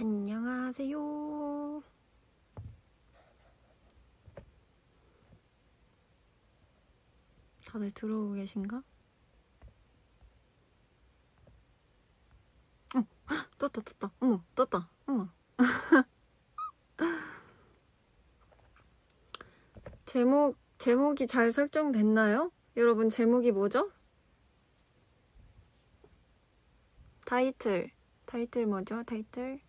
안녕하세요. 다들 들어오고 계신가? 어, 떴다, 떴다. 어머, 떴다. 어머. 제목, 제목이 잘 설정됐나요? 여러분, 제목이 뭐죠? 타이틀. 타이틀 뭐죠? 타이틀?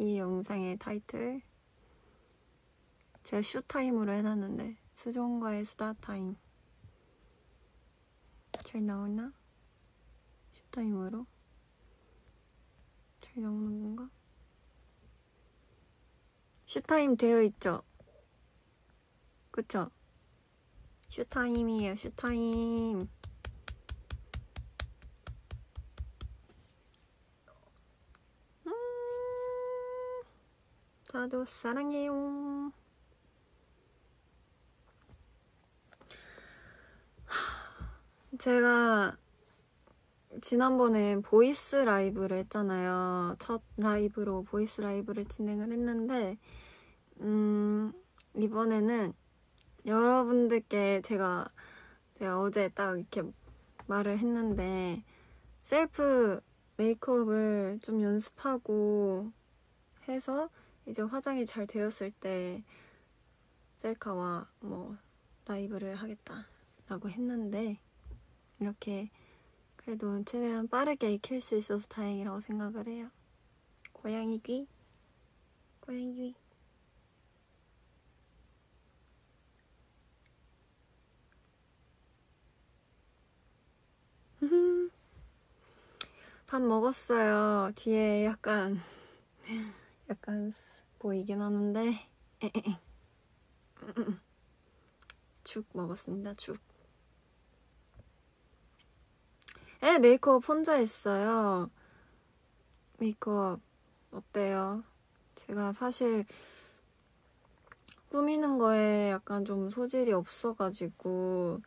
이 영상의 타이틀. 제가 슈타임으로 해놨는데, 수종과의 수다타임. 잘 나오나? 슈타임으로? 잘 나오는 건가? 슈타임 되어 있죠? 그쵸? 슈타임이에요, 슈타임. 저도 사랑해요. 제가 지난번에 voice 라이브를 했잖아요. 첫 라이브로 voice 라이브를 진행을 했는데, 음, 이번에는 여러분들께 제가, 제가 어제 딱 이렇게 말을 했는데, 셀프 메이크업을 좀 연습하고 해서 이제 화장이 잘 되었을 때 셀카와 뭐 라이브를 하겠다라고 했는데, 이렇게 그래도 최대한 빠르게 익힐 수 있어서 다행이라고 생각을 해요. 고양이 귀, 고양이 귀. 밥 먹었어요. 뒤에 약간 약간 보이긴 하는데 죽 먹었습니다. 죽. 에 메이크업 혼자 했어요. 메이크업 어때요? 제가 사실 꾸미는 거에 약간 좀 소질이 없어가지고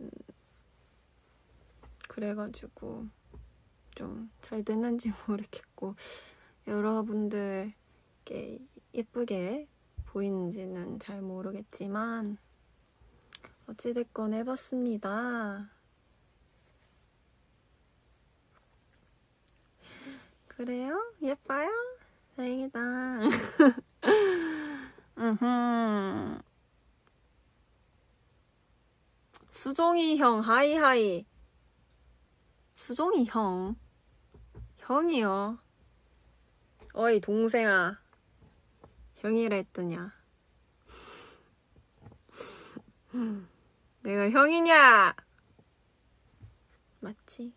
음, 그래가지고 좀 잘 됐는지 모르겠고 여러분들 께 예쁘게 보이는지는 잘 모르겠지만 어찌됐건 해봤습니다. 그래요? 예뻐요? 다행이다. 수종이 형, 하이하이. 수종이 형. 형이요. 어이, 동생아. 형이라 했더냐. 내가 형이냐? 맞지?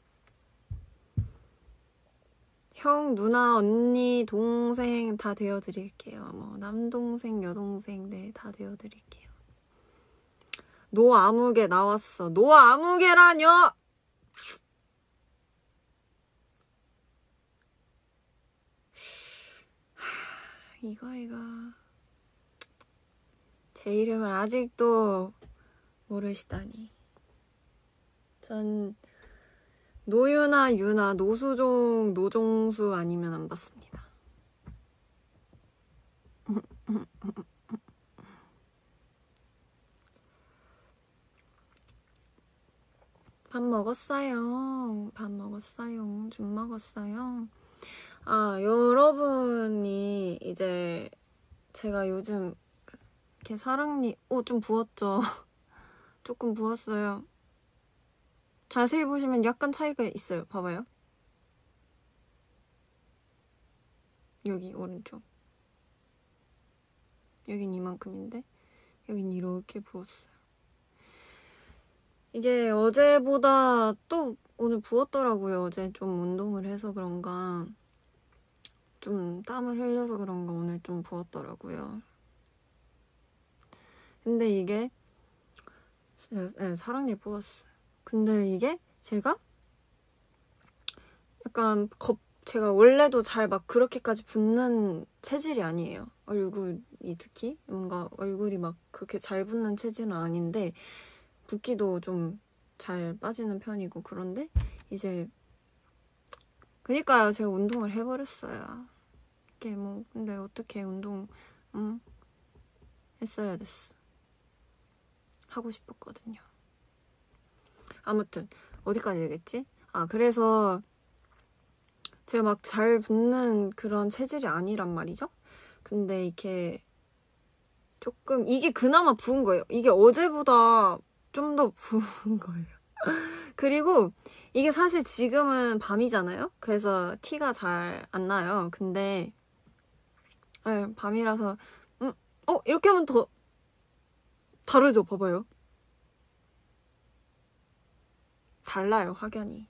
형, 누나, 언니, 동생 다 되어드릴게요. 뭐 남동생, 여동생 네 다 되어드릴게요. 노 아무개 나왔어. 노 아무개라뇨! 이거 이거 제 이름을 아직도 모르시다니. 전 노유나 유나 노수종 노종수 아니면 안 받습니다. 밥 먹었어요. 밥 먹었어요. 좀 먹었어요. 아, 여러분이 이제 제가 요즘 이렇게 사랑니, 오, 좀 부었죠? 조금 부었어요. 자세히 보시면 약간 차이가 있어요. 봐봐요. 여기 오른쪽. 여긴 이만큼인데 여긴 이렇게 부었어요. 이게 어제보다 또 오늘 부었더라고요. 어제 좀 운동을 해서 그런가 좀 땀을 흘려서 그런가 오늘 좀 부었더라고요. 근데 이게 네, 사랑니 부었어요. 근데 이게 제가 약간 겁 제가 원래도 잘 막 그렇게까지 붓는 체질이 아니에요. 얼굴이 특히 뭔가 얼굴이 막 그렇게 잘 붓는 체질은 아닌데 붓기도 좀 잘 빠지는 편이고 그런데 이제 그니까요 제가 운동을 해버렸어요. 할게 뭐 근데 어떻게 운동 응 했어야 됐어 하고 싶었거든요 아무튼 어디까지 얘기했지? 아 그래서 제가 막 잘 붙는 그런 체질이 아니란 말이죠 근데 이렇게 조금 이게 그나마 부은 거예요 이게 어제보다 좀 더 부은 거예요 그리고 이게 사실 지금은 밤이잖아요? 그래서 티가 잘 안 나요. 근데 네, 밤이라서 음, 어? 이렇게 하면 더 다르죠? 봐봐요. 달라요, 확연히.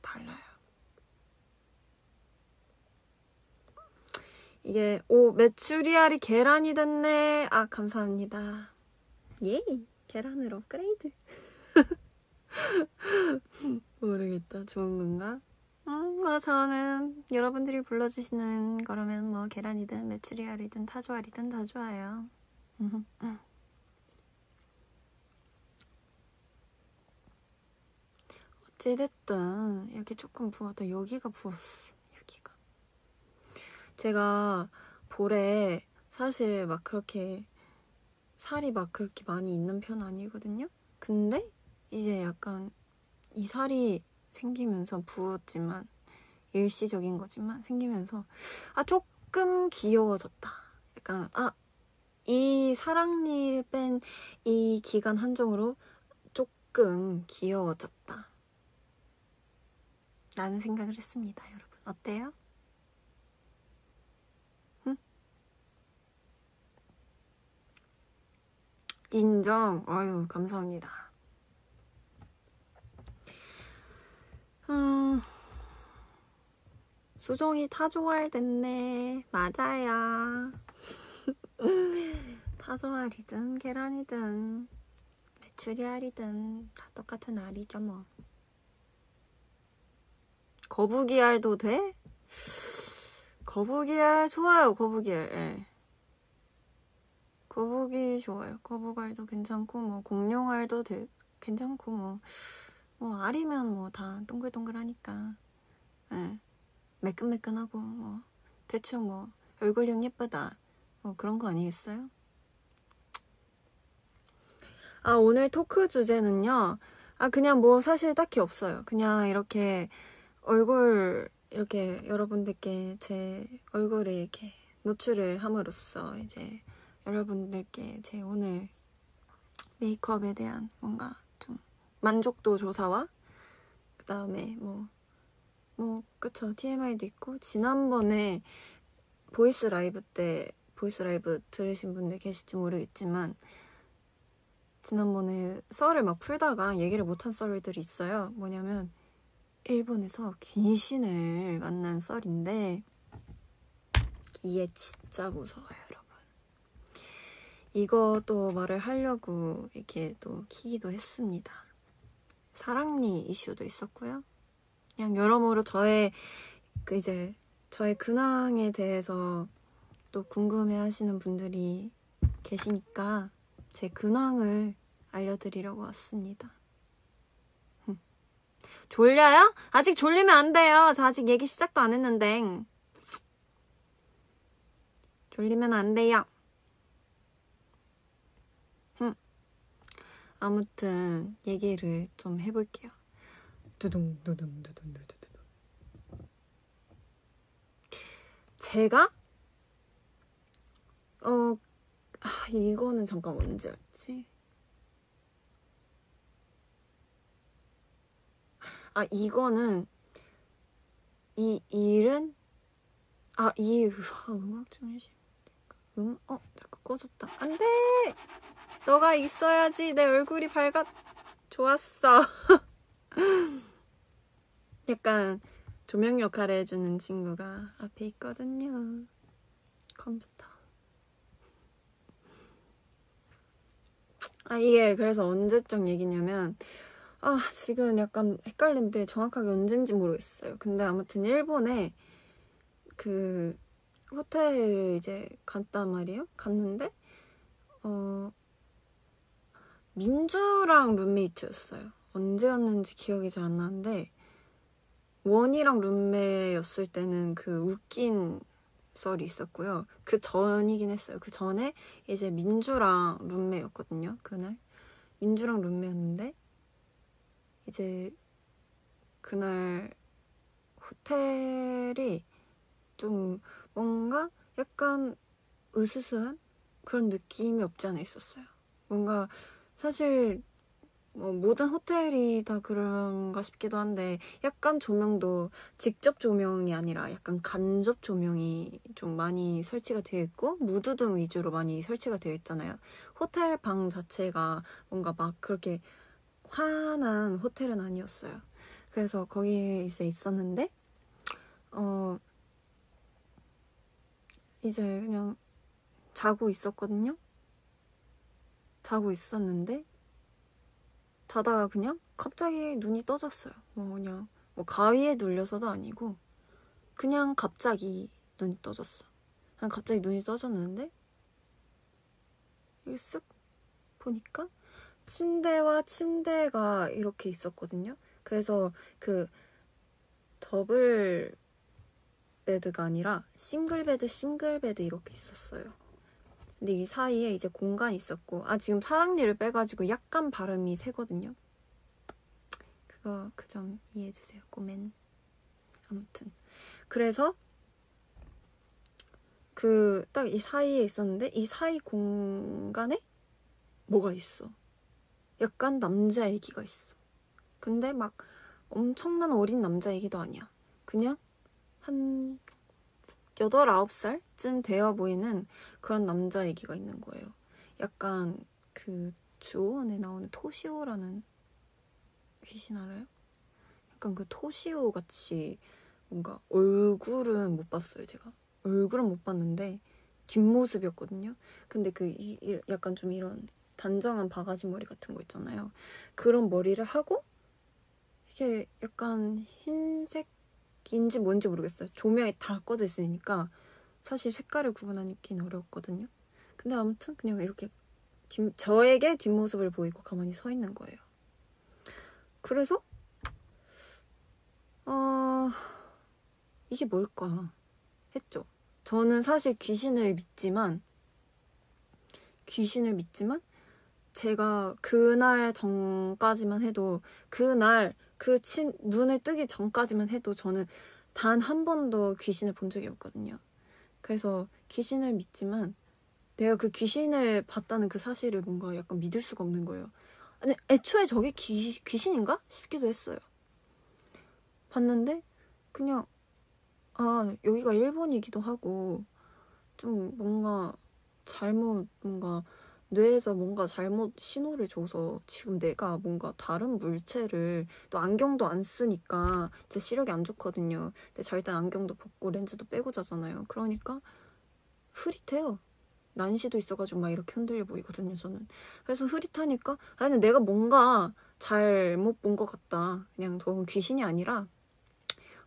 달라요. 이게 오 메추리알이 계란이 됐네. 아 감사합니다. 예, 계란을 업그레이드. 모르겠다. 좋은 건가? 음, 뭐 저는 여러분들이 불러주시는 거라면 뭐 계란이든 메추리알이든 타조알이든 다 좋아요. 어찌됐든 이렇게 조금 부었다. 여기가 부었어. 여기가. 제가 볼에 사실 막 그렇게 살이 막 그렇게 많이 있는 편 아니거든요. 근데 이제 약간 이 살이 생기면서 부었지만 일시적인 거지만 생기면서 아 조금 귀여워졌다. 약간 아 이 사랑니를 뺀 이 기간 한정으로 조금 귀여워졌다. 라는 생각을 했습니다, 여러분. 어때요? 응? 인정. 아유, 감사합니다. 음, 수종이 타조알 됐네. 맞아요. 타조알이든 계란이든 메추리알이든 다 똑같은 알이죠 뭐. 거북이알도 돼? 거북이알 좋아요 거북이알 예. 거북이 좋아요 거북알도 괜찮고 뭐 공룡알도 돼, 괜찮고 뭐 뭐 알이면 뭐 다 동글동글하니까 예. 매끈매끈하고 뭐 대충 뭐 얼굴형 예쁘다 뭐 그런 거 아니겠어요? 아 오늘 토크 주제는요 아 그냥 뭐 사실 딱히 없어요 그냥 이렇게 얼굴 이렇게 여러분들께 제 얼굴을 이렇게 노출을 함으로써 이제 여러분들께 제 오늘 메이크업에 대한 뭔가 만족도 조사와 그 다음에 뭐, 뭐, 그쵸. TMI도 있고, 지난번에 voice 라이브 때, voice 라이브 들으신 분들 계실지 모르겠지만, 지난번에 썰을 막 풀다가 얘기를 못한 썰들이 있어요. 뭐냐면, 일본에서 귀신을 만난 썰인데, 이게 진짜 무서워요, 여러분. 이것도 말을 하려고 이렇게 또 키기도 했습니다. 사랑니 이슈도 있었고요. 그냥 여러모로 저의 그 이제 저의 근황에 대해서 또 궁금해 하시는 분들이 계시니까 제 근황을 알려드리려고 왔습니다. 졸려요? 아직 졸리면 안 돼요. 저 아직 얘기 시작도 안 했는데. 졸리면 안 돼요. 아무튼 얘기를 좀 해볼게요. 두둥 두둥 두둥 두둥 두둥. 제가 어 아, 이거는 잠깐 언제였지? 아 이거는 이 일은 아이 아, 음악 중심 음어 잠깐 꺼졌다 안돼 너가 있어야지 내 얼굴이 밝아 좋았어. 약간 조명 역할을 해주는 친구가 앞에 있거든요. 컴퓨터. 아 이게 그래서 언제적 얘기냐면 아 지금 약간 헷갈린데 정확하게 언젠지 모르겠어요. 근데 아무튼 일본에 그 호텔 이제 갔단 말이에요? 갔는데 어 민주랑 룸메이트였어요. 언제였는지 기억이 잘 안 나는데 원이랑 룸메였을 때는 그 웃긴 썰이 있었고요. 그 전이긴 했어요. 그 전에 이제 민주랑 룸메였거든요. 그날 민주랑 룸메였는데 이제 그날 호텔이 좀 뭔가 약간 으스스한 그런 느낌이 없지 않아 있었어요. 뭔가 사실 뭐 모든 호텔이 다 그런가 싶기도 한데 약간 조명도 직접 조명이 아니라 약간 간접 조명이 좀 많이 설치가 되어 있고 무드등 위주로 많이 설치가 되어 있잖아요. 호텔 방 자체가 뭔가 막 그렇게 환한 호텔은 아니었어요. 그래서 거기에 이제 있었는데 어 이제 그냥 자고 있었거든요. 자고 있었는데 자다가 그냥 갑자기 눈이 떠졌어요. 뭐 그냥 뭐 가위에 눌려서도 아니고 그냥 갑자기 눈이 떠졌어. 그냥 갑자기 눈이 떠졌는데 쓱 보니까 침대와 침대가 이렇게 있었거든요. 그래서 그 더블 베드가 아니라 싱글 베드, 싱글 베드 이렇게 있었어요. 근데 이 사이에 이제 공간이 있었고 아 지금 사랑니를 빼가지고 약간 발음이 세거든요. 그거 그 점 이해해주세요. ごめん. 아무튼 그래서 그 딱 이 사이에 있었는데 이 사이 공간에 뭐가 있어. 약간 남자 애기가 있어. 근데 막 엄청난 어린 남자 애기도 아니야. 그냥 한 8, 9살쯤 되어 보이는 그런 남자 얘기가 있는 거예요. 약간 그 주원에 나오는 토시오라는 귀신 알아요? 약간 그 토시오 같이 뭔가 얼굴은 못 봤어요, 제가. 얼굴은 못 봤는데 뒷모습이었거든요. 근데 그 이, 이, 약간 좀 이런 단정한 바가지 머리 같은 거 있잖아요. 그런 머리를 하고 이게 약간 흰색 인지 뭔지 모르겠어요. 조명이 다 꺼져 있으니까 사실 색깔을 구분하기는 어려웠거든요. 근데 아무튼 그냥 이렇게 뒷, 저에게 뒷모습을 보이고 가만히 서 있는 거예요. 그래서 어, 이게 뭘까 했죠. 저는 사실 귀신을 믿지만 귀신을 믿지만 제가 그날 전까지만 해도 그날 그 침, 눈을 뜨기 전까지만 해도 저는 단 한 번도 귀신을 본 적이 없거든요. 그래서 귀신을 믿지만 내가 그 귀신을 봤다는 그 사실을 뭔가 약간 믿을 수가 없는 거예요. 아니, 애초에 저게 귀, 귀신인가? 싶기도 했어요. 봤는데 그냥 아 여기가 일본이기도 하고 좀 뭔가 잘못 뭔가 뇌에서 뭔가 잘못 신호를 줘서 지금 내가 뭔가 다른 물체를 또 안경도 안 쓰니까 제 시력이 안 좋거든요. 근데 잘 때 안경도 벗고 렌즈도 빼고 자잖아요. 그러니까 흐릿해요. 난시도 있어가지고 막 이렇게 흔들려 보이거든요, 저는. 그래서 흐릿하니까, 아니, 내가 뭔가 잘못 본 것 같다. 그냥 저건 귀신이 아니라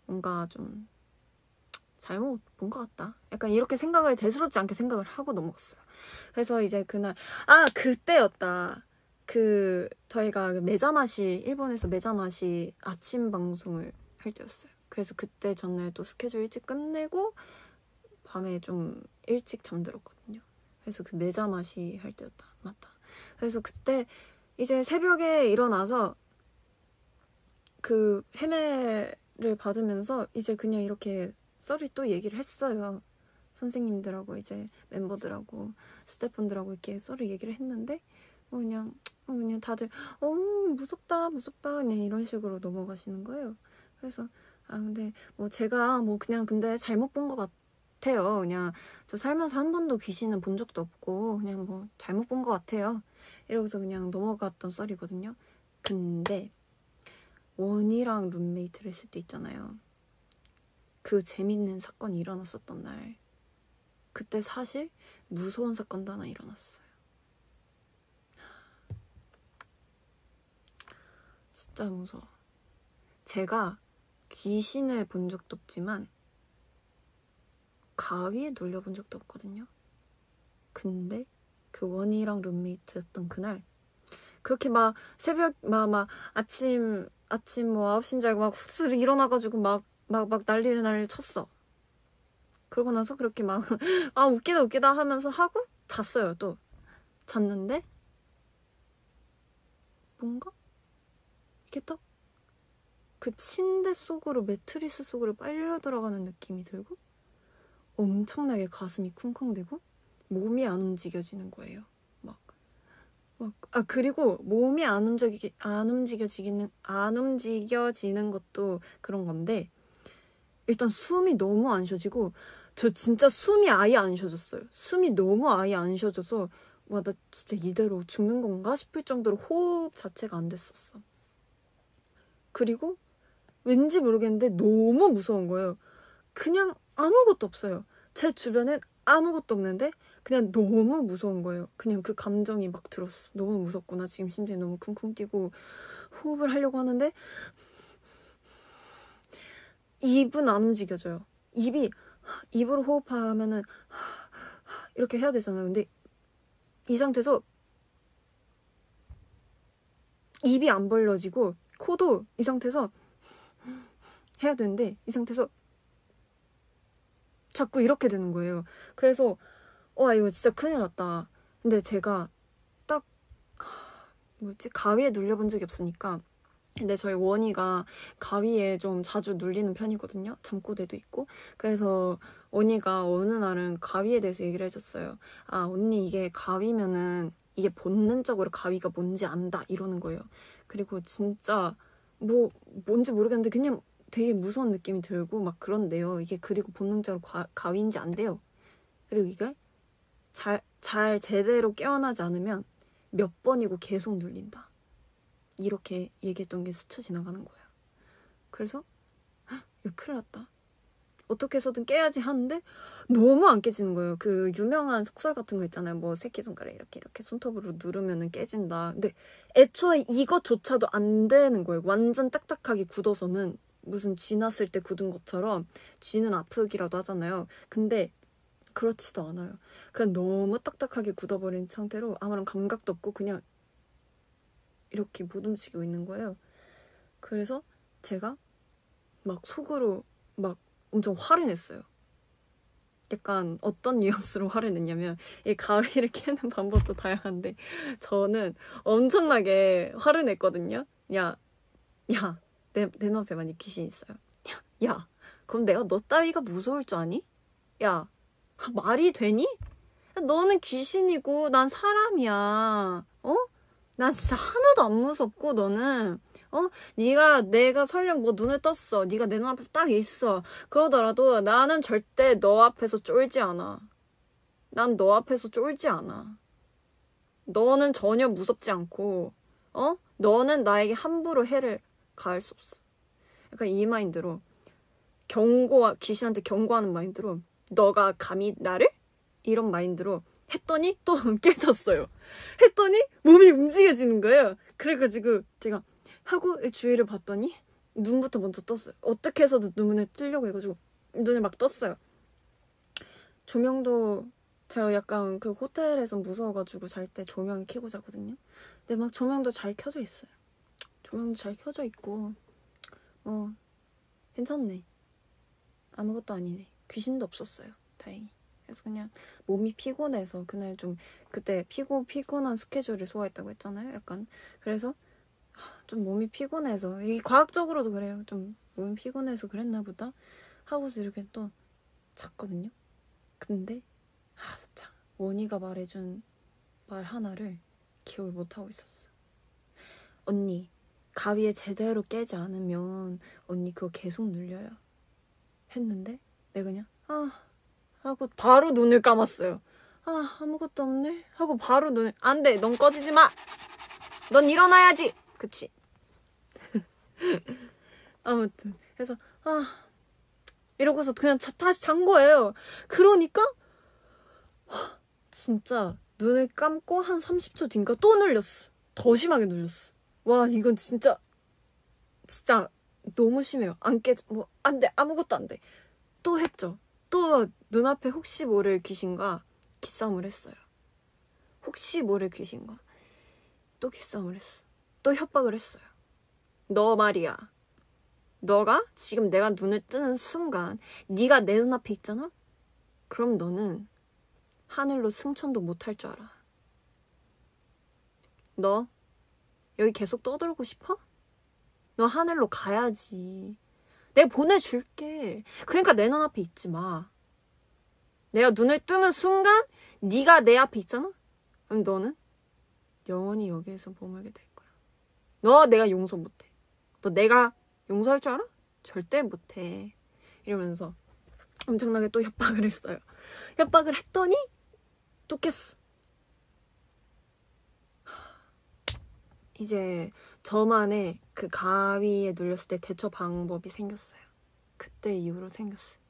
뭔가 좀 잘못 본 것 같다. 약간 이렇게 생각을 대수롭지 않게 생각을 하고 넘어갔어요. 그래서 이제 그날 아 그때였다. 그 저희가 매자마시 일본에서 매자마시 아침 방송을 할 때였어요. 그래서 그때 전날 또 스케줄 일찍 끝내고 밤에 좀 일찍 잠들었거든요. 그래서 그 매자마시 할 때였다. 맞다. 그래서 그때 이제 새벽에 일어나서 그 헤매를 받으면서 이제 그냥 이렇게 썰이 또 얘기를 했어요. 선생님들하고 이제 멤버들하고 스태프분들하고 이렇게 썰을 얘기를 했는데 뭐 그냥 어 그냥 다들 어 무섭다 무섭다 그냥 이런 식으로 넘어가시는 거예요. 그래서 아 근데 뭐 제가 뭐 그냥 근데 잘못 본 것 같아요. 그냥 저 살면서 한 번도 귀신은 본 적도 없고 그냥 뭐 잘못 본 것 같아요. 이러고서 그냥 넘어갔던 썰이거든요. 근데 원이랑 룸메이트를 했을 때 있잖아요. 그 재밌는 사건이 일어났었던 날 그때 사실 무서운 사건도 하나 일어났어요. 진짜 무서워. 제가 귀신을 본 적도 없지만 가위에 눌려본 적도 없거든요. 근데 그 원이랑 룸메이트였던 그날 그렇게 막 새벽 막 막 아침 아침 뭐 9시인 줄 알고 막 후스르 일어나가지고 막 막 막 난리를 난리 쳤어. 그러고 나서 그렇게 막 아 웃기다 웃기다 하면서 하고 잤어요 또 잤는데 뭔가 이게 딱 그 침대 속으로 매트리스 속으로 빨려 들어가는 느낌이 들고 엄청나게 가슴이 쿵쿵대고 몸이 안 움직여지는 거예요. 막, 막, 아, 그리고 몸이 안 움직이, 안 움직여지기는, 안 움직여지는 것도 그런 건데, 일단 숨이 너무 안 쉬어지고, 저 진짜 숨이 아예 안 쉬어졌어요. 숨이 너무 아예 안 쉬어져서, 와, 나 진짜 이대로 죽는 건가 싶을 정도로 호흡 자체가 안 됐었어. 그리고 왠지 모르겠는데 너무 무서운 거예요. 그냥 아무것도 없어요. 제 주변엔 아무것도 없는데 그냥 너무 무서운 거예요. 그냥 그 감정이 막 들었어. 너무 무섭구나. 지금 심장이 너무 쿵쿵 뛰고 호흡을 하려고 하는데 입은 안 움직여져요. 입이 입으로 호흡하면은 이렇게 해야 되잖아요. 근데 이 상태에서 입이 안 벌려지고 코도 이 상태에서 해야 되는데 이 상태에서 자꾸 이렇게 되는 거예요. 그래서 와 이거 진짜 큰일 났다. 근데 제가 딱 뭐지 가위에 눌려본 적이 없으니까 근데 저희 원희가 가위에 좀 자주 눌리는 편이거든요. 잠꼬대도 있고. 그래서 원희가 어느 날은 가위에 대해서 얘기를 해줬어요. 아, 언니 이게 가위면은 이게 본능적으로 가위가 뭔지 안다. 이러는 거예요. 그리고 진짜 뭐 뭔지 모르겠는데 그냥 되게 무서운 느낌이 들고 막 그런데요. 이게 그리고 본능적으로 과, 가위인지 안 돼요. 그리고 이게 잘, 잘 제대로 깨어나지 않으면 몇 번이고 계속 눌린다. 이렇게 얘기했던 게 스쳐 지나가는 거야. 그래서 이거 큰일 났다. 어떻게 해서든 깨야지 하는데 너무 안 깨지는 거예요. 그 유명한 속설 같은 거 있잖아요. 뭐 새끼손가락 이렇게 이렇게 손톱으로 누르면은 깨진다. 근데 애초에 이것조차도 안 되는 거예요. 완전 딱딱하게 굳어서는 무슨 쥐 났을 때 굳은 것처럼 쥐는 아프기라도 하잖아요. 근데 그렇지도 않아요. 그냥 너무 딱딱하게 굳어버린 상태로 아무런 감각도 없고 그냥 이렇게 못 움직이고 있는 거예요. 그래서 제가 막 속으로 막 엄청 화를 냈어요. 약간 어떤 뉘앙스로 화를 냈냐면 이 가위를 캐는 방법도 다양한데 저는 엄청나게 화를 냈거든요. 야, 야, 내, 내 눈앞에 만약 귀신 있어요. 야, 야, 그럼 내가 너 따위가 무서울 줄 아니? 야, 말이 되니? 너는 귀신이고 난 사람이야. 어? 난 진짜 하나도 안 무섭고 너는 어? 네가 내가 설령 뭐 눈을 떴어. 네가 내 눈앞에 딱 있어. 그러더라도 나는 절대 너 앞에서 쫄지 않아. 난 너 앞에서 쫄지 않아. 너는 전혀 무섭지 않고 어? 너는 나에게 함부로 해를 가할 수 없어. 약간 이 마인드로 경고 귀신한테 경고하는 마인드로 너가 감히 나를 이런 마인드로 했더니 또 깨졌어요. 했더니 몸이 움직여지는 거예요. 그래가지고 제가 하고 주위를 봤더니 눈부터 먼저 떴어요. 어떻게 해서든 눈을 뜨려고 해가지고 눈을 막 떴어요. 조명도 제가 약간 그 호텔에서 무서워가지고 잘 때 조명을 켜고 자거든요. 근데 막 조명도 잘 켜져 있어요. 조명도 잘 켜져 있고 어 괜찮네. 아무것도 아니네. 귀신도 없었어요. 다행히. 그래서 그냥 몸이 피곤해서 그날 좀 그때 피고 피곤한 스케줄을 소화했다고 했잖아요. 약간 그래서 좀 몸이 피곤해서 이게 과학적으로도 그래요. 좀 몸이 피곤해서 그랬나 보다 하고서 이렇게 또 잤거든요. 근데 아, 참 원희가 말해준 말 하나를 기억을 못 하고 있었어. 언니 가위에 제대로 깨지 않으면 언니 그거 계속 눌려요. 했는데 내가 그냥 아 하고 바로 눈을 감았어요. 아 아무것도 없네 하고 바로 눈을 안 돼 넌 꺼지지 마. 넌 일어나야지. 그치? 아무튼 그래서 아 이러고서 그냥 자, 다시 잔 거예요. 그러니까 와, 진짜 눈을 감고 한 30초 뒤인가 또 눌렸어. 더 심하게 눌렸어. 와 이건 진짜 진짜 너무 심해요. 안 깨져 뭐 안 돼. 아무것도 안 돼. 또 했죠. 또 눈앞에 혹시 모를 귀신과 기싸움을 했어요. 혹시 모를 귀신과 또 기싸움을 했어. 또 협박을 했어요. 너 말이야. 너가 지금 내가 눈을 뜨는 순간 네가 내 눈앞에 있잖아? 그럼 너는 하늘로 승천도 못할 줄 알아. 너 여기 계속 떠들고 싶어? 너 하늘로 가야지. 내가 보내줄게. 그러니까 내 눈앞에 있지 마. 내가 눈을 뜨는 순간 네가 내 앞에 있잖아? 그럼 너는 영원히 여기에서 머물게 될 거야. 너 내가 용서 못해. 너 내가 용서할 줄 알아? 절대 못해. 이러면서 엄청나게 또 협박을 했어요. 협박을 했더니 또 깼어. 이제 저만의 그 가위에 눌렸을 때 대처 방법이 생겼어요. 그때 이후로 생겼어요.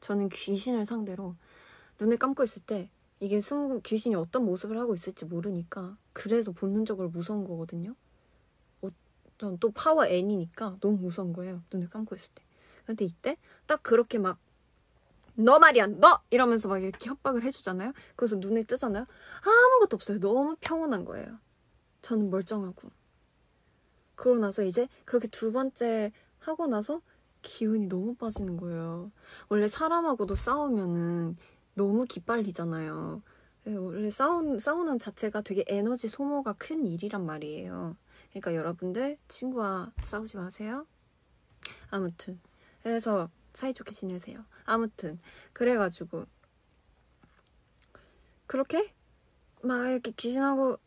저는 귀신을 상대로 눈을 감고 있을 때 이게 승, 귀신이 어떤 모습을 하고 있을지 모르니까 그래서 본능적으로 무서운 거거든요. 어떤 또 파워 N이니까 너무 무서운 거예요. 눈을 감고 있을 때. 근데 이때 딱 그렇게 막 너 말이야 너 이러면서 막 이렇게 협박을 해주잖아요. 그래서 눈을 뜨잖아요. 아무것도 없어요. 너무 평온한 거예요. 저는 멀쩡하고. 그러고 나서 이제 그렇게 두 번째 하고 나서 기운이 너무 빠지는 거예요. 원래 사람하고도 싸우면은 너무 기빨리잖아요. 예, 원래 싸우, 싸우는 자체가 되게 에너지 소모가 큰 일이란 말이에요. 그러니까 여러분들 친구와 싸우지 마세요. 아무튼 그래서 사이좋게 지내세요. 아무튼 그래가지고 그렇게 막 이렇게 귀신하고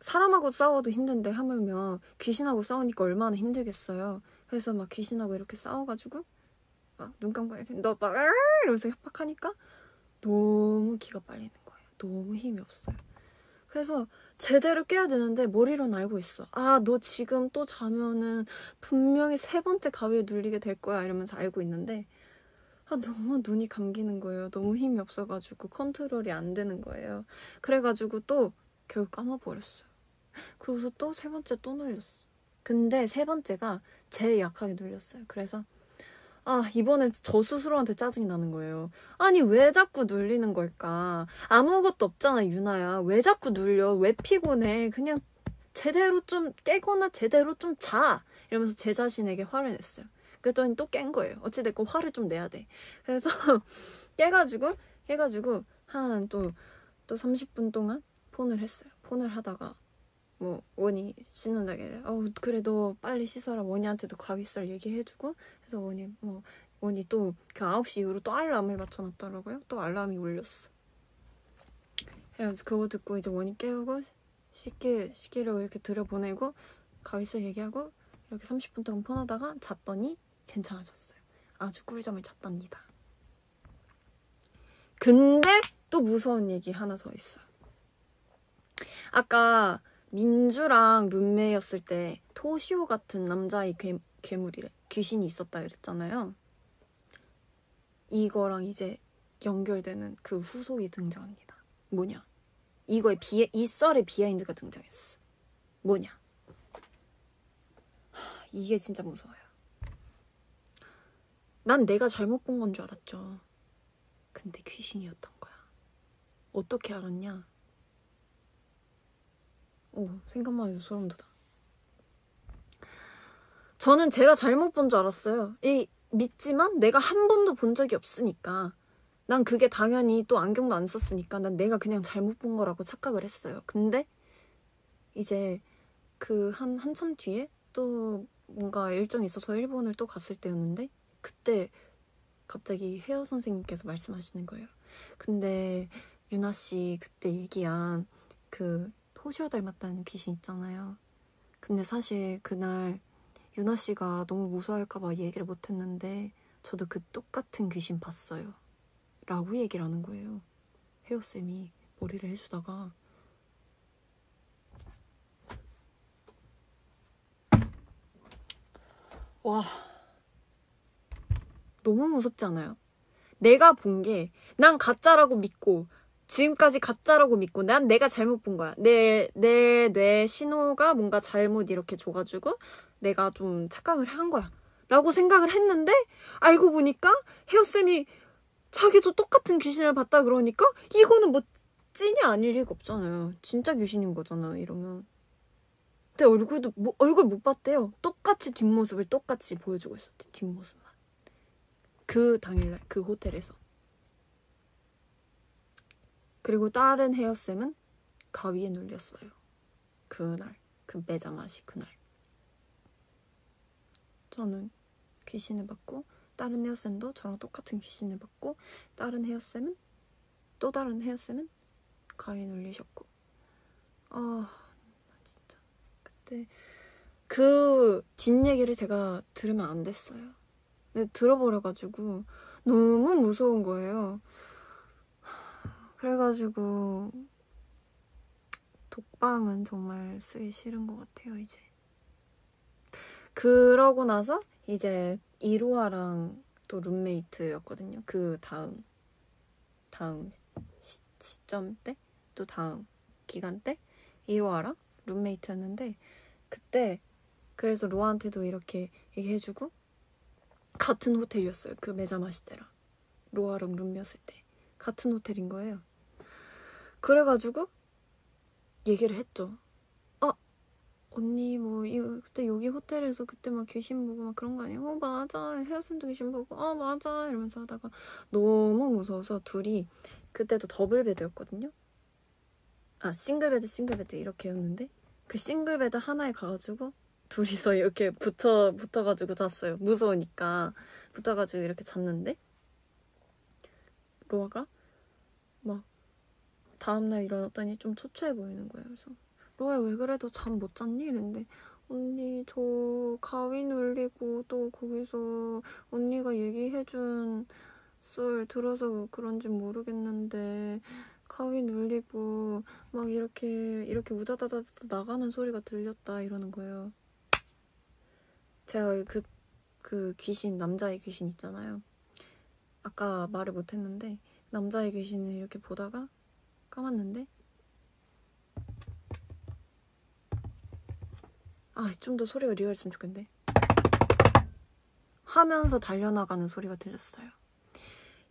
사람하고 싸워도 힘든데 하물며 귀신하고 싸우니까 얼마나 힘들겠어요. 그래서 막 귀신하고 이렇게 싸워가지고 막 눈 감고 이렇게 너막 이러면서 협박하니까 너무 기가 빨리는 거예요. 너무 힘이 없어요. 그래서 제대로 깨야 되는데 머리로는 알고 있어. 아, 너 지금 또 자면은 분명히 세 번째 가위에 눌리게 될 거야. 이러면서 알고 있는데 아, 너무 눈이 감기는 거예요. 너무 힘이 없어가지고 컨트롤이 안 되는 거예요. 그래가지고 또 결국 까먹어버렸어요. 그러고서 또 세 번째 또 눌렸어. 근데 세 번째가 제일 약하게 눌렸어요. 그래서 아, 이번엔 저 스스로한테 짜증이 나는 거예요. 아니, 왜 자꾸 눌리는 걸까? 아무것도 없잖아, 유나야. 왜 자꾸 눌려? 왜 피곤해? 그냥 제대로 좀 깨거나 제대로 좀 자! 이러면서 제 자신에게 화를 냈어요. 그랬더니 또 깬 거예요. 어찌됐건 화를 좀 내야 돼. 그래서 깨가지고, 해가지고, 한 또, 또 30분 동안 폰을 했어요. 폰을 하다가, 뭐 원이 씻는다길래 어 그래 도 빨리 씻어라. 원이한테도 가위살 얘기해주고. 해서 원이 뭐 원이 또 그 9시 이후로 또 알람을 맞춰놨더라고요. 또 알람이 울렸어. 그래서 그거 듣고 이제 원이 깨우고 씻기 씻기려고 이렇게 들여보내고 가위살 얘기하고 이렇게 30분 동안 폰하다가 잤더니 괜찮아졌어요. 아주 꿀잠을 잤답니다. 근데 또 무서운 얘기 하나 더 있어. 아까 민주랑 룸메였을 때 토시오 같은 남자의 괴, 괴물이래 귀신이 있었다 그랬잖아요. 이거랑 이제 연결되는 그 후속이 등장합니다. 뭐냐? 이거에 비이 썰의 비하인드가 등장했어. 뭐냐? 하, 이게 진짜 무서워요. 난 내가 잘못 본 건 줄 알았죠. 근데 귀신이었던 거야. 어떻게 알았냐? 오, 생각만 해도 소름 돋아. 저는 제가 잘못 본 줄 알았어요. 이 믿지만 내가 한 번도 본 적이 없으니까 난 그게 당연히 또 안경도 안 썼으니까 난 내가 그냥 잘못 본 거라고 착각을 했어요. 근데 이제 그 한 한참 뒤에 또 뭔가 일정이 있어서 일본을 또 갔을 때였는데 그때 갑자기 헤어 선생님께서 말씀하시는 거예요. 근데 유나 씨 그때 얘기한 그 토시오 닮았다는 귀신 있잖아요. 근데 사실 그날 유나 씨가 너무 무서워할까봐 얘기를 못했는데 저도 그 똑같은 귀신 봤어요. 라고 얘기를 하는 거예요. 혜호쌤이 머리를 해주다가 와 너무 무섭지 않아요? 내가 본 게 난 가짜라고 믿고 지금까지 가짜라고 믿고 난 내가 잘못 본 거야. 내, 내 뇌 신호가 뭔가 잘못 이렇게 줘가지고 내가 좀 착각을 한 거야. 라고 생각을 했는데 알고 보니까 헤어쌤이 자기도 똑같은 귀신을 봤다 그러니까 이거는 뭐 찐이 아닐 리가 없잖아요. 진짜 귀신인 거잖아 이러면. 근데 얼굴도 뭐, 얼굴 못 봤대요. 똑같이 뒷모습을 똑같이 보여주고 있었대 뒷모습만. 그 당일날 그 호텔에서. 그리고 다른 헤어쌤은 가위에 눌렸어요. 그날 그 매자마시 그날 저는 귀신을 받고 다른 헤어쌤도 저랑 똑같은 귀신을 받고 다른 헤어쌤은 또 다른 헤어쌤은 가위에 눌리셨고 아 진짜 그때 그 뒷얘기를 제가 들으면 안 됐어요. 근데 들어버려가지고 너무 무서운 거예요. 그래가지고 독방은 정말 쓰기 싫은 것 같아요, 이제. 그러고 나서 이제 이로아랑 또 룸메이트였거든요. 그 다음, 다음 시, 시점 때? 또 다음 기간 때? 이로아랑 룸메이트였는데, 그때 그래서 로아한테도 이렇게 얘기해주고, 같은 호텔이었어요. 그 매자마시 때랑. 로아랑 룸이었을 때. 같은 호텔인 거예요. 그래가지고 얘기를 했죠. 아 언니 뭐 이, 그때 여기 호텔에서 그때 막 귀신 보고 막 그런 거 아니야? 어 맞아 헤어쌤도 귀신 보고 아 맞아 이러면서 하다가 너무 무서워서 둘이 그때도 더블 베드였거든요. 아 싱글 베드 싱글 베드 이렇게였는데 그 싱글 베드 하나에 가가지고 둘이서 이렇게 붙어 붙어가지고 잤어요. 무서우니까 붙어가지고 이렇게 잤는데 로아가 막 다음날 일어났더니 좀 초췌해 보이는 거예요. 그래서 로아 왜 그래도 잠 못 잤니? 이랬는데 언니 저 가위 눌리고 또 거기서 언니가 얘기해준 썰 들어서 그런지 모르겠는데 가위 눌리고 막 이렇게 이렇게 우다다다 나가는 소리가 들렸다 이러는 거예요. 제가 그, 그 귀신 남자의 귀신 있잖아요. 아까 말을 못했는데 남자의 귀신을 이렇게 보다가 감았는데? 아 좀 더 소리가 리얼했으면 좋겠는데? 하면서 달려나가는 소리가 들렸어요.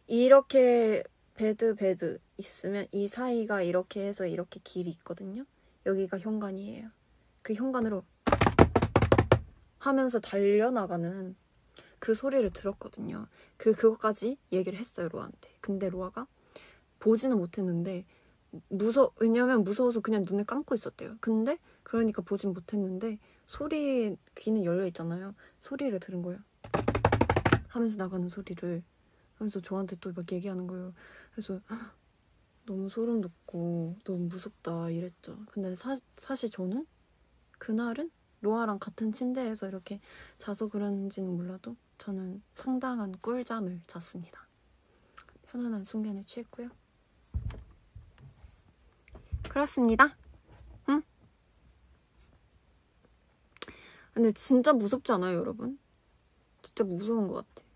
이렇게 bed bed 있으면 이 사이가 이렇게 해서 이렇게 길이 있거든요. 여기가 현관이에요. 그 현관으로 하면서 달려나가는 그 소리를 들었거든요. 그 그것까지 얘기를 했어요 로아한테. 근데 로아가 보지는 못했는데 무서 왜냐면 무서워서 그냥 눈을 감고 있었대요. 근데 그러니까 보진 못했는데 소리 귀는 열려 있잖아요. 소리를 들은 거예요. 하면서 나가는 소리를 그래서 저한테 또 막 얘기하는 거예요. 그래서 너무 소름 돋고 너무 무섭다 이랬죠. 근데 사, 사실 저는 그날은 로아랑 같은 침대에서 이렇게 자서 그런지는 몰라도 저는 상당한 꿀잠을 잤습니다. 편안한 숙면을 취했고요. 그렇습니다. 응? 근데 진짜 무섭지 않아요, 여러분? 진짜 무서운 것 같아.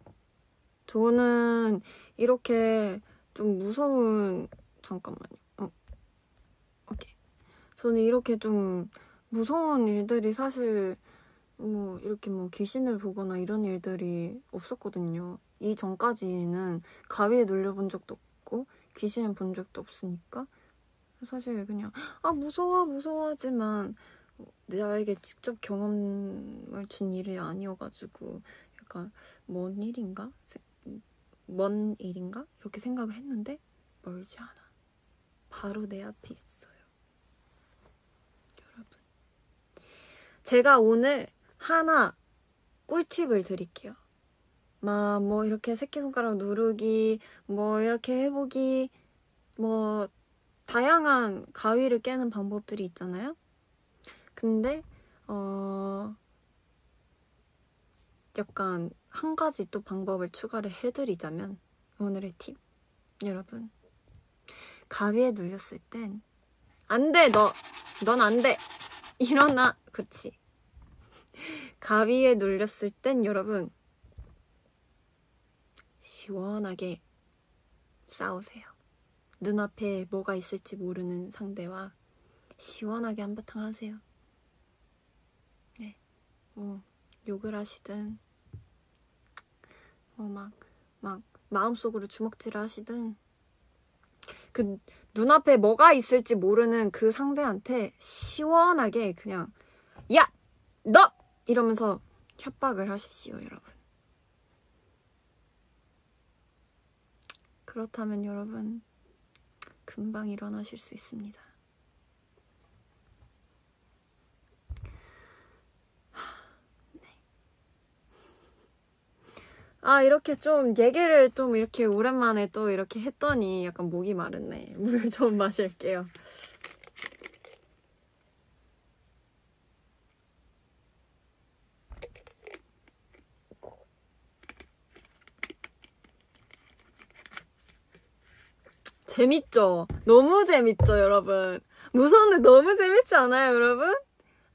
저는 이렇게 좀 무서운 잠깐만요. 어. 오케이. 저는 이렇게 좀 무서운 일들이 사실 뭐 이렇게 뭐 귀신을 보거나 이런 일들이 없었거든요. 이 전까지는 가위에 눌려본 적도 없고 귀신을 본 적도 없으니까 사실 그냥 아 무서워 무서워 하지만 나에게 직접 경험을 준 일이 아니어가지고 약간 먼 일인가? 먼 일인가? 이렇게 생각을 했는데 멀지 않아. 바로 내 앞에 있어요. 여러분. 제가 오늘 하나 꿀팁을 드릴게요. 막 뭐 이렇게 새끼손가락 누르기, 뭐 이렇게 해보기, 뭐 다양한 가위를 깨는 방법들이 있잖아요. 근데 어 약간 한 가지 또 방법을 추가를 해드리자면 오늘의 팁. 여러분 가위에 눌렸을 땐 안돼 너 넌 안돼. 일어나. 그치? 가위에 눌렸을 땐 여러분 시원하게 싸우세요 눈앞에 뭐가 있을지 모르는 상대와 시원하게 한바탕 하세요. 네. 뭐, 욕을 하시든, 뭐, 막, 막, 마음속으로 주먹질을 하시든, 그, 눈앞에 뭐가 있을지 모르는 그 상대한테 시원하게 그냥, 야! 너! 이러면서 협박을 하십시오, 여러분. 그렇다면 여러분, 금방 일어나실 수 있습니다. 아, 이렇게 좀 얘기를 좀 이렇게 오랜만에 또 이렇게 했더니 약간 목이 마르네. 물좀 마실게요. 재밌죠? 너무 재밌죠, 여러분? 무서운데 너무 재밌지 않아요, 여러분?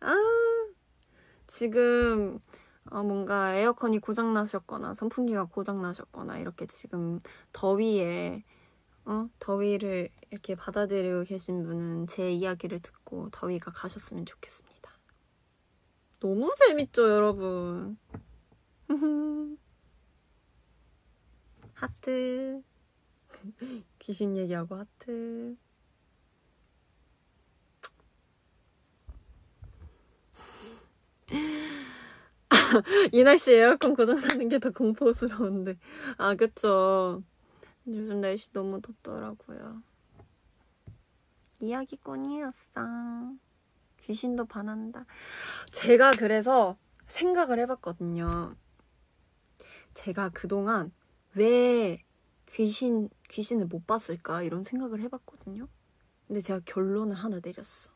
아, 지금 어, 뭔가 에어컨이 고장나셨거나 선풍기가 고장나셨거나 이렇게 지금 더위에 어? 더위를 이렇게 받아들이고 계신 분은 제 이야기를 듣고 더위가 가셨으면 좋겠습니다. 너무 재밌죠, 여러분? 하트. 귀신 얘기하고 하트. 이 날씨 에어컨 고장나는 게 더 공포스러운데. 아, 그쵸. 요즘 날씨 너무 덥더라고요. 이야기꾼이었어. 귀신도 반한다. 제가 그래서 생각을 해봤거든요. 제가 그동안 왜 귀신, 귀신을 못 봤을까? 이런 생각을 해봤거든요. 근데 제가 결론을 하나 내렸어.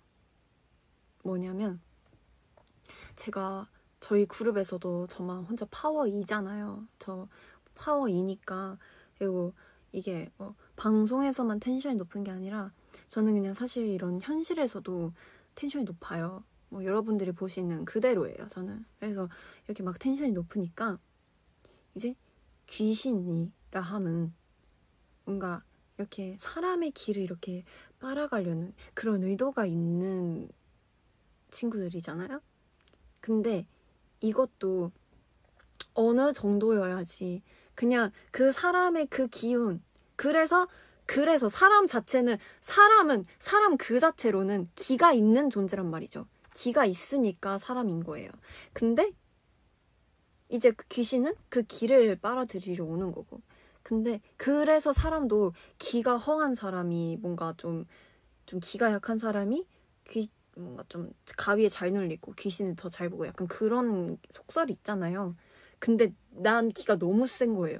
뭐냐면, 제가 저희 그룹에서도 저만 혼자 파워 E잖아요. 저 파워 E니까 그리고 이게 뭐 방송에서만 텐션이 높은 게 아니라 저는 그냥 사실 이런 현실에서도 텐션이 높아요. 뭐 여러분들이 보시는 그대로예요. 저는 그래서 이렇게 막 텐션이 높으니까 이제 귀신이라 함은 뭔가 이렇게 사람의 기를 이렇게 빨아가려는 그런 의도가 있는 친구들이잖아요. 근데 이것도 어느 정도여야지 그냥 그 사람의 그 기운 그래서 그래서 사람 자체는 사람은 사람 그 자체로는 기가 있는 존재란 말이죠. 기가 있으니까 사람인 거예요. 근데 이제 그 귀신은 그 기를 빨아들이려 오는 거고. 근데 그래서 사람도 기가 허한 사람이 뭔가 좀 좀 기가 약한 사람이 귀 뭔가 좀 가위에 잘 눌리고 귀신을 더 잘 보고 약간 그런 속설이 있잖아요. 근데 난 기가 너무 센 거예요.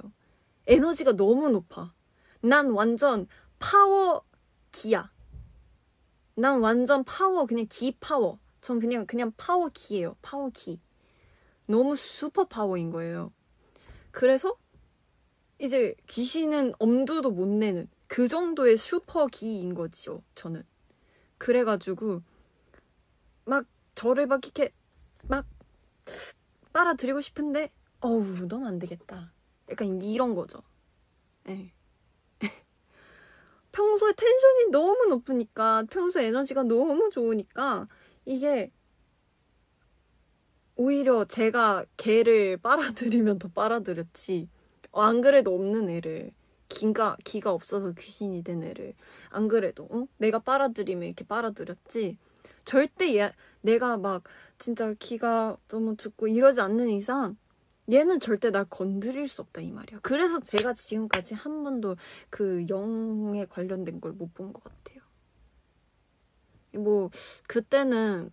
에너지가 너무 높아. 난 완전 파워 기야. 난 완전 파워 그냥 기 파워. 전 그냥 그냥 파워 기예요. 파워 기. 너무 슈퍼 파워인 거예요. 그래서 이제 귀신은 엄두도 못 내는 그 정도의 슈퍼 기인 거지요. 저는. 그래가지고 막 저를 막 이렇게 막 빨아들이고 싶은데 어우 넌 안 되겠다. 약간 이런 거죠. 네. 평소에 텐션이 너무 높으니까 평소 에너지가 너무 좋으니까 이게 오히려 제가 걔를 빨아들이면 더 빨아들였지 어, 안 그래도 없는 애를 기가 기가 없어서 귀신이 된 애를 안 그래도 어? 내가 빨아들이면 이렇게 빨아들였지 절대 얘, 내가 막 진짜 기가 너무 죽고 이러지 않는 이상 얘는 절대 날 건드릴 수 없다 이 말이야. 그래서 제가 지금까지 한 번도 그 영에 관련된 걸 못 본 것 같아요. 뭐 그때는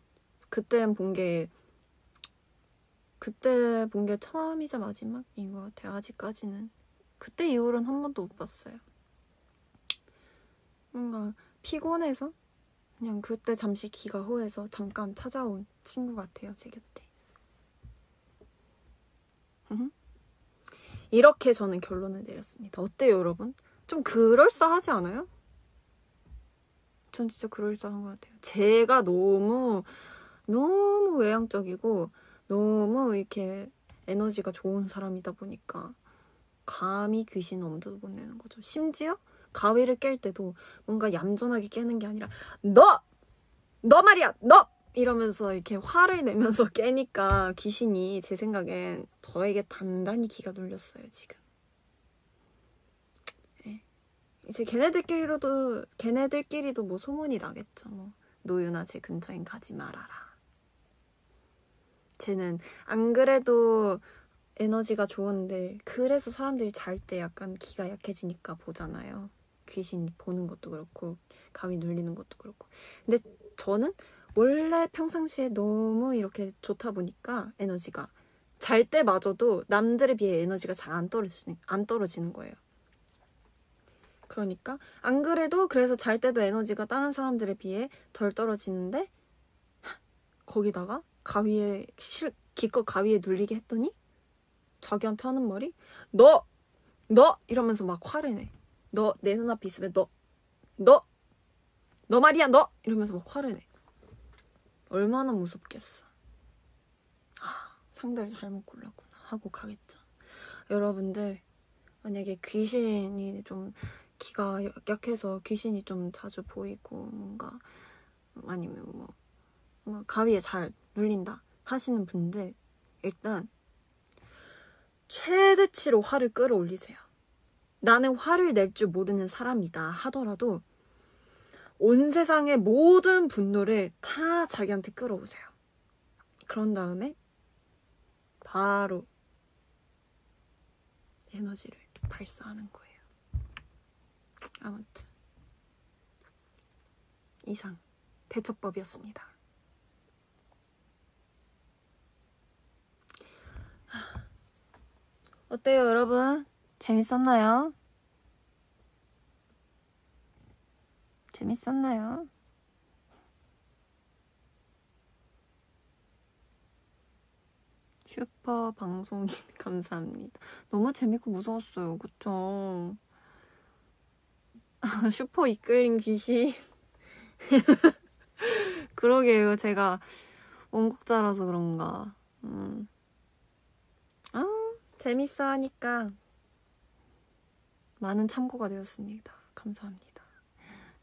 그땐 본게 그때 본 게 처음이자 마지막인 것 같아요. 아직까지는 그때 이후로는 한 번도 못 봤어요. 뭔가 피곤해서 그냥 그때 잠시 기가 호해서 잠깐 찾아온 친구 같아요, 제 곁에. 이렇게 저는 결론을 내렸습니다. 어때요, 여러분? 좀 그럴싸하지 않아요? 전 진짜 그럴싸한 것 같아요. 제가 너무, 너무 외향적이고, 너무 이렇게 에너지가 좋은 사람이다 보니까, 감히 귀신 엄두도 못 내는 거죠. 심지어 가위를 깰 때도 뭔가 얌전하게 깨는 게 아니라 너! 너 말이야! 너! 이러면서 이렇게 화를 내면서 깨니까 귀신이 제 생각엔 저에게 단단히 기가 눌렸어요, 지금. 네. 이제 걔네들끼리도, 걔네들끼리도 뭐 소문이 나겠죠, 뭐. 노유나 제 근처엔 가지 말아라. 쟤는 안 그래도 에너지가 좋은데, 그래서 사람들이 잘 때 약간 기가 약해지니까 보잖아요. 귀신 보는 것도 그렇고 가위 눌리는 것도 그렇고 근데 저는 원래 평상시에 너무 이렇게 좋다 보니까 에너지가 잘 때마저도 남들에 비해 에너지가 잘 안 떨어지는 안 떨어지는 거예요. 그러니까 안 그래도 그래서 잘 때도 에너지가 다른 사람들에 비해 덜 떨어지는데 거기다가 가위에 실, 기껏 가위에 눌리게 했더니 자기한테 하는 말이 너! 너! 이러면서 막 화를 내. 너 내 눈앞에 있으면 너! 너! 너 말이야 너! 이러면서 막 화를 내. 얼마나 무섭겠어. 아 상대를 잘못 골랐구나 하고 가겠죠. 여러분들 만약에 귀신이 좀 기가 약해서 귀신이 좀 자주 보이고 뭔가 아니면 뭐, 뭐 가위에 잘 눌린다 하시는 분들 일단 최대치로 화를 끌어올리세요. 나는 화를 낼 줄 모르는 사람이다 하더라도 온 세상의 모든 분노를 다 자기한테 끌어오세요. 그런 다음에 바로 에너지를 발사하는 거예요. 아무튼 이상 대처법이었습니다. 어때요, 여러분? 재밌었나요? 재밌었나요? 슈퍼 방송인 감사합니다. 너무 재밌고 무서웠어요. 그쵸? 슈퍼 이끌린 귀신. 그러게요. 제가 원곡자라서 그런가. 음. 아, 재밌어 하니까 많은 참고가 되었습니다. 감사합니다.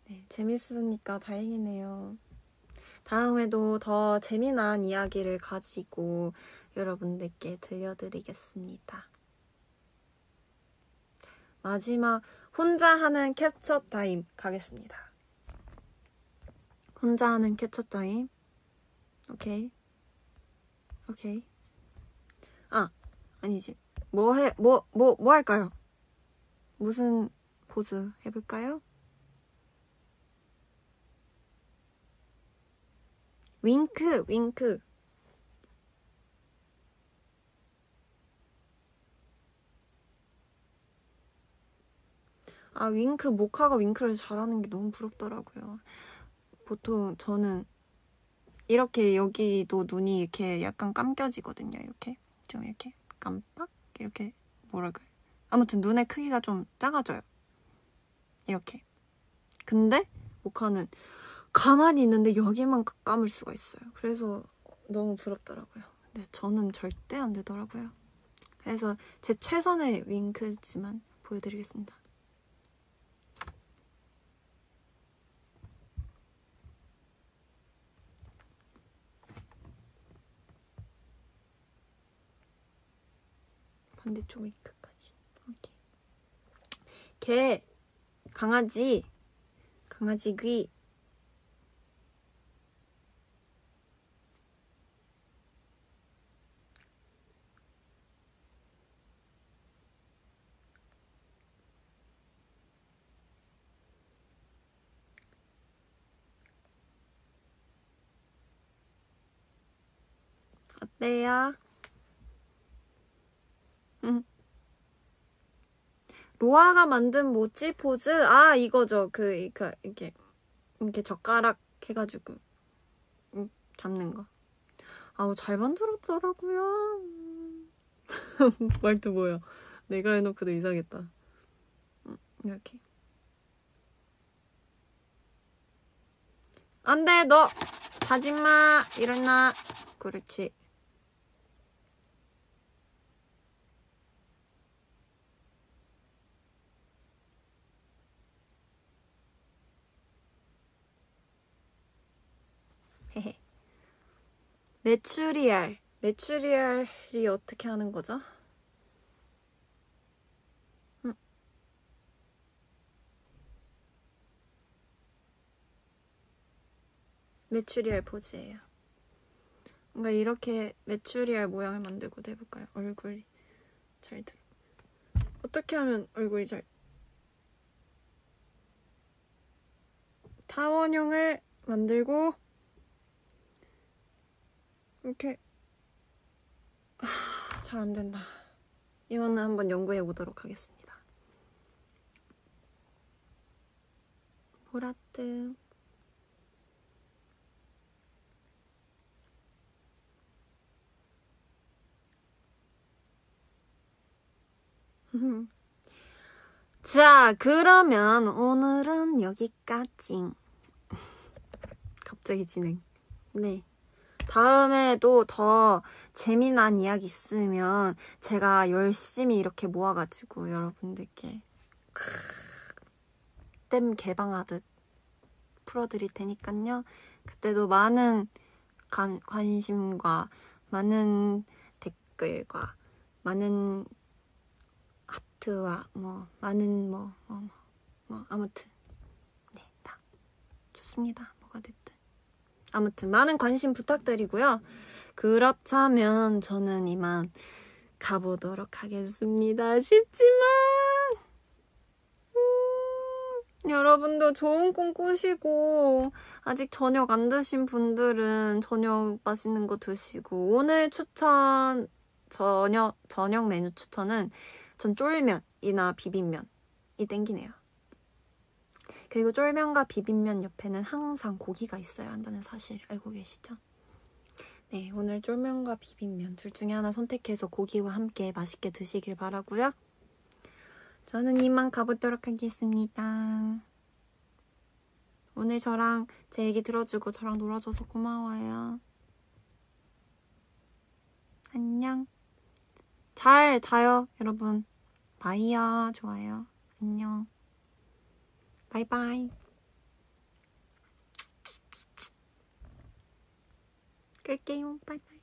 네, 재밌으니까 다행이네요. 다음에도 더 재미난 이야기를 가지고 여러분들께 들려드리겠습니다. 마지막 혼자 하는 캡처 타임 가겠습니다. 혼자 하는 캡처 타임. 오케이. 오케이. 아, 아니지. 뭐 해, 뭐, 뭐, 뭐 할까요? 무슨 포즈 해볼까요? 윙크, 윙크. 아, 윙크, 모카가 윙크를 잘하는 게 너무 부럽더라고요. 보통 저는 이렇게 여기도 눈이 이렇게 약간 감겨지거든요. 이렇게. 좀 이렇게 깜빡? 이렇게 그래. 아무튼 눈의 크기가 좀 작아져요. 이렇게. 근데 모카는 가만히 있는데 여기만 감을 수가 있어요. 그래서 너무 부럽더라고요. 근데 저는 절대 안 되더라고요. 그래서 제 최선의 윙크지만 보여드리겠습니다. 반대쪽 윙크까지. 오케이. 개, 강아지, 강아지 귀. 어때요? 로아가 만든 모찌 포즈? 아, 이거죠. 그, 그, 이렇게, 이렇게 젓가락 해가지고, 음, 잡는 거. 아우, 잘 만들었더라고요. 말도 뭐야. 내가 해놓고도 이상했다. 음, 이렇게. 안 돼, 너! 자지마! 일어나! 그렇지. 메추리알. 메추리알이 어떻게 하는 거죠? 음. 메추리알 포즈예요. 뭔가 이렇게 메추리알 모양을 만들고 해볼까요? 얼굴이 잘 들어. 어떻게 하면 얼굴이 잘 타원형을 만들고 이렇게 잘안 된다. 이거는 한번 연구해 보도록 하겠습니다. 보라트 자, 그러면 오늘은 여기까지. 갑자기 진행. 네. 다음에도 더 재미난 이야기 있으면 제가 열심히 이렇게 모아가지고 여러분들께 땜 개방하듯 풀어드릴 테니까요. 그때도 많은 관, 관심과 많은 댓글과 많은 하트와 뭐 많은 뭐 뭐, 뭐, 뭐 아무튼 네 다 좋습니다. 뭐가 됐든 아무튼 많은 관심 부탁드리고요. 그렇다면 저는 이만 가보도록 하겠습니다. 쉽지만 음, 여러분도 좋은 꿈 꾸시고 아직 저녁 안 드신 분들은 저녁 맛있는 거 드시고 오늘 추천 저녁 저녁 메뉴 추천은 전 쫄면이나 비빔면이 땡기네요. 그리고 쫄면과 비빔면 옆에는 항상 고기가 있어야 한다는 사실 알고 계시죠? 네, 오늘 쫄면과 비빔면 둘 중에 하나 선택해서 고기와 함께 맛있게 드시길 바라고요. 저는 이만 가보도록 하겠습니다. 오늘 저랑 제 얘기 들어주고 저랑 놀아줘서 고마워요. 안녕. 잘 자요, 여러분. 바이야. 좋아요. 안녕. 바이바이. 끌게요. 바이바이.